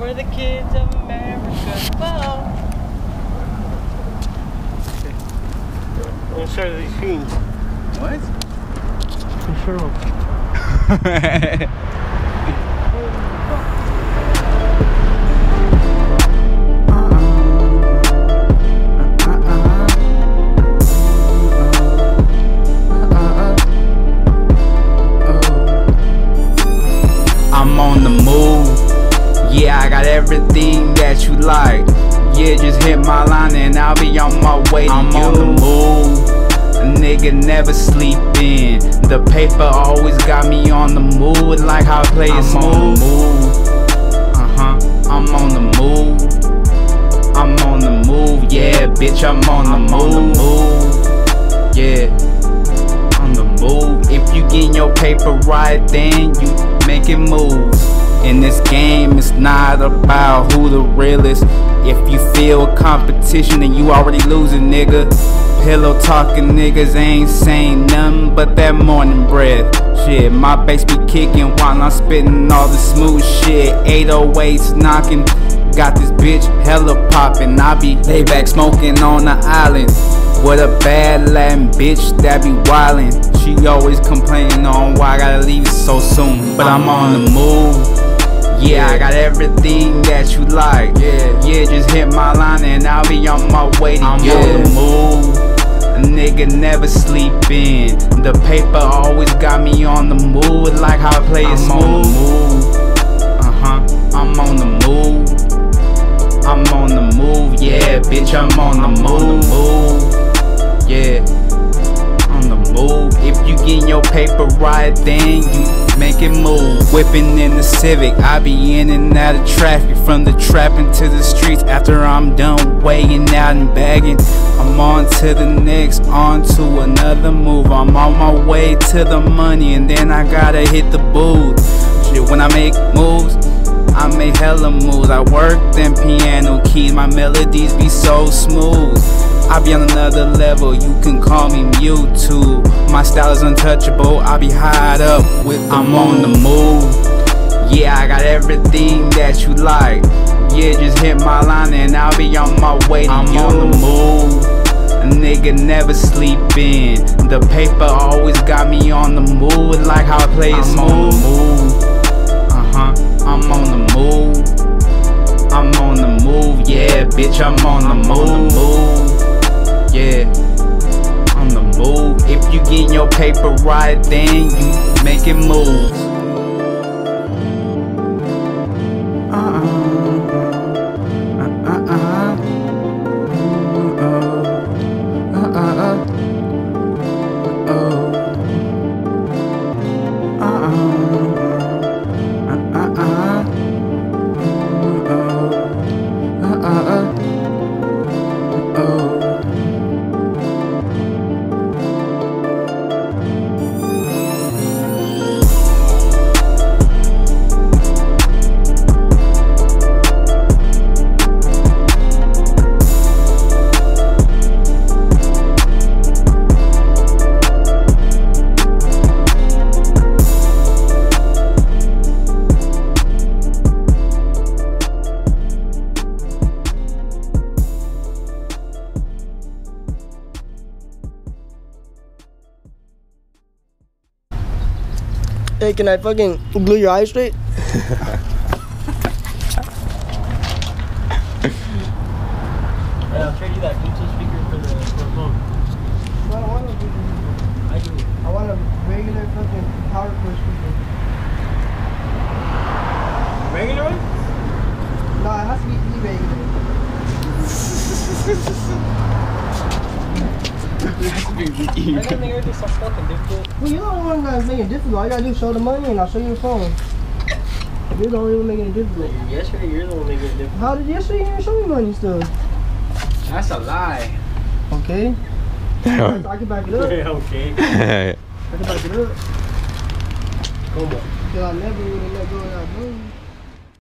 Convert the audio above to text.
where the kids of America fall. I'm sorry, these screens. What? I'm like. Yeah, just hit my line and I'll be on my way to I'm you. on the move. A nigga never sleeping. The paper always got me on the move, like how I play it smooth. On the move. Uh huh. I'm on the move. I'm on the move. Yeah, bitch, I'm on the I'm move. On the move. Yeah. On the move. If you get your paper right, then you making moves. In this game, it's not about who the realest. If you feel competition, then you already losing, nigga. Pillow talking niggas ain't saying nothing but that morning breath. Shit, my bass be kicking while I'm spitting all the smooth shit. 808s knocking. Got this bitch hella poppin'. I be lay back smoking on the island. With a bad Latin bitch that be wildin'. She always complaining on why I gotta leave so soon. But I'm on the move. Yeah, I got everything that you like. Yeah, yeah, just hit my line and I'll be on my way to I'm on the move. A nigga never sleeping. The paper always got me on the move, like how I play it smooth. On the move. Uh huh. I'm on the move. I'm on the move. Yeah, bitch, I'm on the move. Yeah. On the move. If you get your paper right, then you making moves. Whipping in the Civic, I be in and out of traffic from the trap into the streets. After I'm done weighing out and bagging, I'm on to the next, on to another move. I'm on my way to the money, and then I gotta hit the booth. Shit, when I make moves. I make hella moves. I work them piano keys. My melodies be so smooth. I be on another level, you can call me Mewtwo. My style is untouchable, I be high up with I'm on the move. Yeah, I got everything that you like. Yeah, just hit my line and I'll be on my way to I'm you. on the move. A nigga never sleeping. The paper always got me on the move, like how I play it smooth. On the move. Uh huh. I'm on the move. I'm on the move. Yeah, bitch, I'm on the move yeah. On the move. If you get your paper right, then you making moves. Hey, can I fucking glue your eyes straight? I'll trade you that Bluetooth speaker for the, for the phone. I want a Bluetooth. I do. I want a regular fucking power cord speaker. Regular one? No, it has to be e-regular. I gotta make everything so fucking difficult. Well, you're the only one that's making it difficult. All you gotta do is show the money and I'll show you the phone. You're the only one making it difficult. Yesterday, you're the one making it difficult. How did yesterday you didn't show me money still? That's a lie. Okay. I can back it up. okay. I can back it up. Come on. Because I never would have let go of that money.